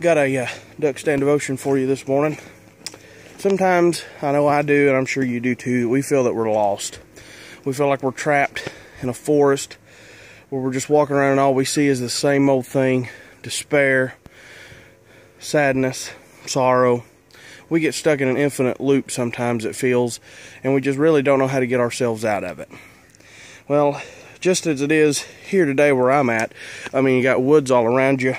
got a uh, duck stand devotion for you this morning. Sometimes, I know I do, and I'm sure you do too, we feel that we're lost. We feel like we're trapped in a forest where we're just walking around and all we see is the same old thing despair, sadness, sorrow. We get stuck in an infinite loop sometimes, it feels, and we just really don't know how to get ourselves out of it. Well, just as it is here today where I'm at, I mean, you got woods all around you.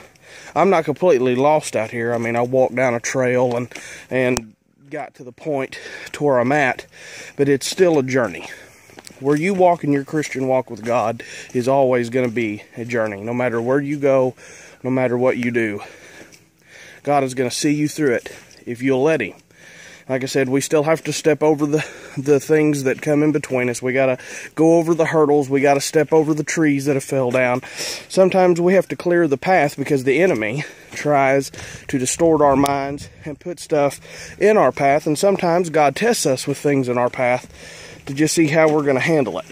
I'm not completely lost out here. I mean, I walked down a trail and and got to the point to where I'm at, but it's still a journey. Where you walk in your Christian walk with God is always going to be a journey, no matter where you go, no matter what you do. God is going to see you through it if you'll let Him like I said, we still have to step over the, the things that come in between us. We got to go over the hurdles. We got to step over the trees that have fell down. Sometimes we have to clear the path because the enemy tries to distort our minds and put stuff in our path. And sometimes God tests us with things in our path to just see how we're going to handle it.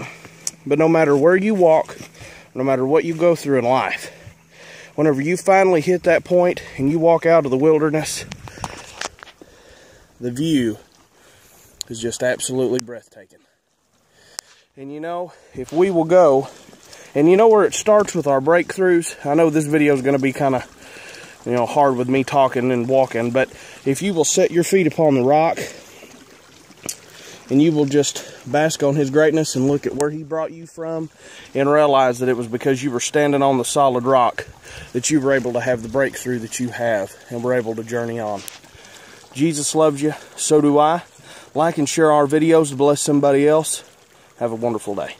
But no matter where you walk, no matter what you go through in life, whenever you finally hit that point and you walk out of the wilderness, the view is just absolutely breathtaking. And you know, if we will go, and you know where it starts with our breakthroughs? I know this video is going to be kind of, you know, hard with me talking and walking, but if you will set your feet upon the rock, and you will just bask on his greatness and look at where he brought you from and realize that it was because you were standing on the solid rock that you were able to have the breakthrough that you have and were able to journey on. Jesus loves you. So do I. Like and share our videos to bless somebody else. Have a wonderful day.